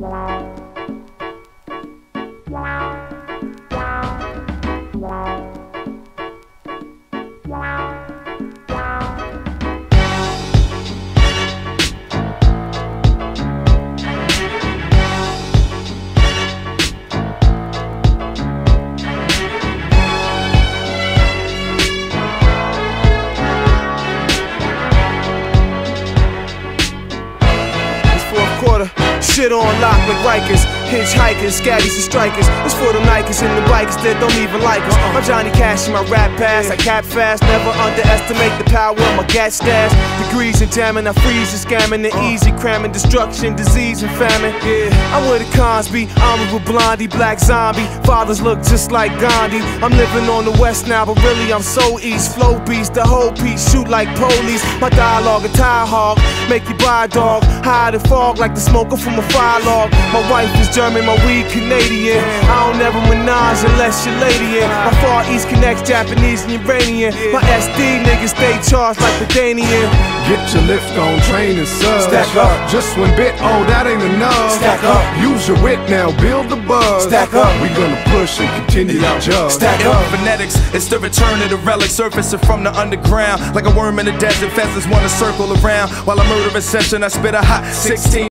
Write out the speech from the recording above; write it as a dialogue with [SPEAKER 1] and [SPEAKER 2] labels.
[SPEAKER 1] 来。Quarter. Shit on lock with Rikers, hitchhikers, scabbies and strikers. It's for the Nikers and the bikers that don't even like us. My Johnny Cash in my rap pass, I cap fast, never underestimate the power of my gas stash. Degrees in jamming, I freeze and scamming, the easy cramming, destruction, disease and famine. Yeah, I'm with be, armed with blondie, black zombie. Fathers look just like Gandhi. I'm living on the west now, but really I'm so east. Flow beast, the whole piece, shoot like police. My dialogue a tie hog, make you buy a dog. Hide and fog like the smoker from a fire log. My wife is German, my weed Canadian. I don't ever menage unless you're lady in. My far east connects Japanese and Iranian. My SD niggas stay charged like the Danian.
[SPEAKER 2] Get your lift on, train and sub.
[SPEAKER 1] Stack up.
[SPEAKER 2] Just one bit, oh, that ain't enough.
[SPEAKER 1] Stack up.
[SPEAKER 2] Use your wit now, build the buzz.
[SPEAKER 1] Stack up.
[SPEAKER 2] We gonna push and continue to judge.
[SPEAKER 1] Stack
[SPEAKER 3] Ill
[SPEAKER 1] up.
[SPEAKER 3] phonetics, it's the return of the relic surfacing from the underground. Like a worm in the desert, pheasants wanna circle around. While I murder a session, I spit a hot 16.